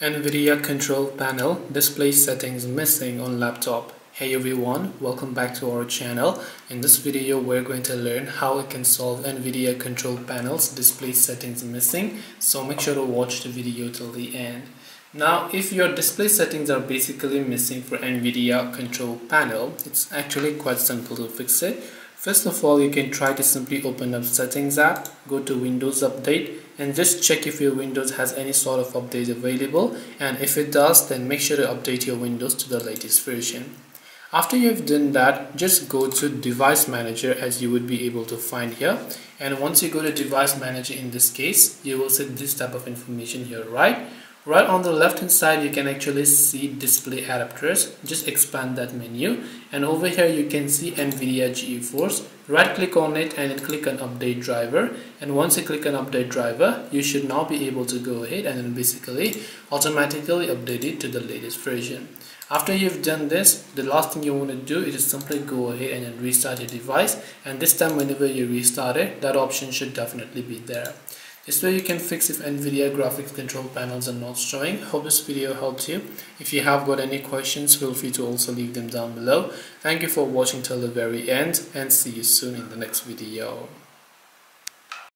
NVIDIA control panel display settings missing on laptop. Hey everyone, welcome back to our channel. In this video we're going to learn how we can solve NVIDIA control panel's display settings missing. So make sure to watch the video till the end. Now if your display settings are basically missing for NVIDIA control panel, it's actually quite simple to fix it. First of all, you can try to simply open up settings app, go to Windows Update and just check if your Windows has any sort of update available and if it does then make sure to update your Windows to the latest version. After you've done that, just go to Device Manager as you would be able to find here and once you go to Device Manager in this case, you will see this type of information here, right? Right on the left hand side you can actually see display adapters. Just expand that menu. And over here you can see nvidia geforce. Right click on it and then click on update driver. And once you click on update driver you should now be able to go ahead and then basically automatically update it to the latest version. After you've done this the last thing you want to do is simply go ahead and then restart your device. And this time whenever you restart it that option should definitely be there this way you can fix if NVIDIA graphics control panels are not showing. Hope this video helped you. If you have got any questions, feel free to also leave them down below. Thank you for watching till the very end and see you soon in the next video.